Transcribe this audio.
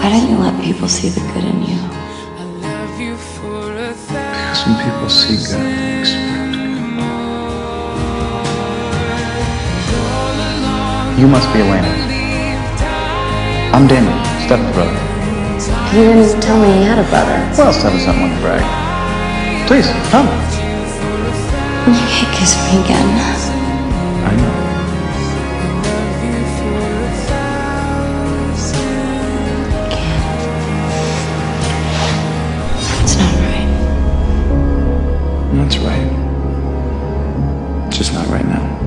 Why don't you let people see the good in you? Because when people see good, they expect good. You must be Elena. I'm Damon, Stefan's brother. You didn't tell me you had a brother. Well, Steph is someone to brag. Please, come. You can't kiss me again. That's right. Just not right now.